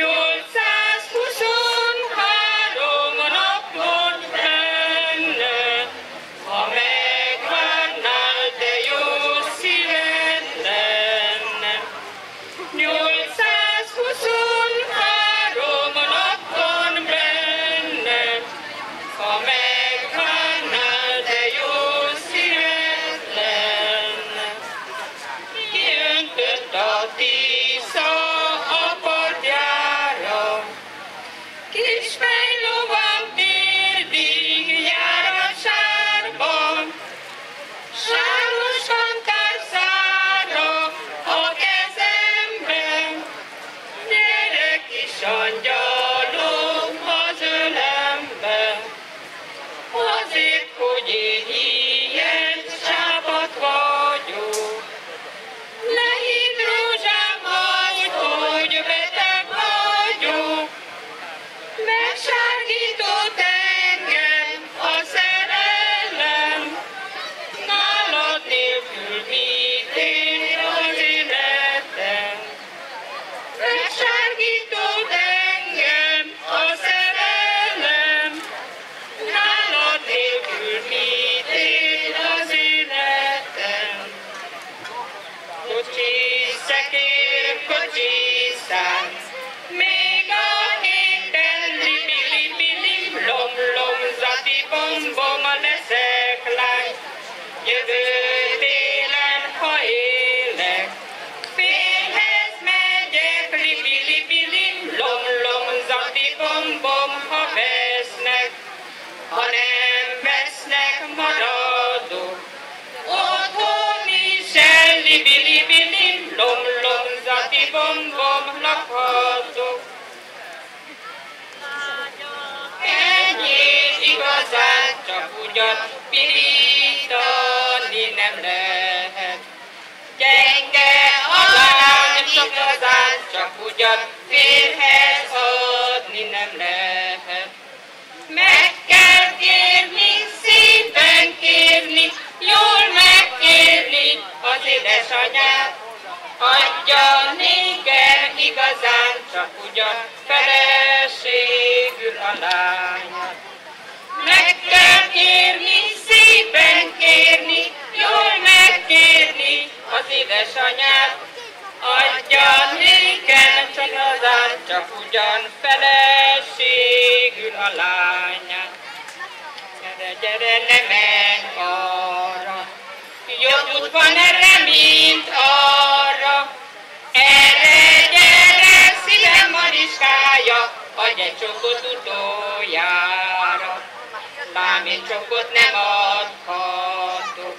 your. Spanish. Szánt. Még a héten libi-libi-lim, lom-lom, zati bom-bom, leszek lány. Jövő télen, ha élek, félhez megyek, libi-libi-lim, lom-lom, zati bom-bom, ha vesznek. Ha nem vesznek, maradok. Otthon is el, libi-libi-lim, lom-lom, zati bom-bom, lakhatok. Ennyi igazán csak ugyan pirítani nem lehet. Gyenge a lány igazán csak ugyan férhez csak ugyan feleségül a lányát. Meg kell kérni, szépen kérni, jól megkérni az édesanyát. Adja nékem azán, csak ugyan feleségül a lányát. Gyere, gyere, ne menj arra, jobb út van erre, mint arra. Egy csokot utoljára. Lám, én csokot nem adhatok,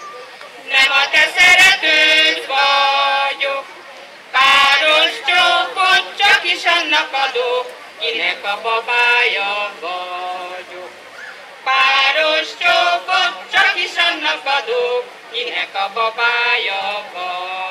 nem a te szeretőd vagyok. Páros csókot csak is annak adok, kinek a babája vagyok. Páros csókot csak is annak adok, kinek a babája vagyok.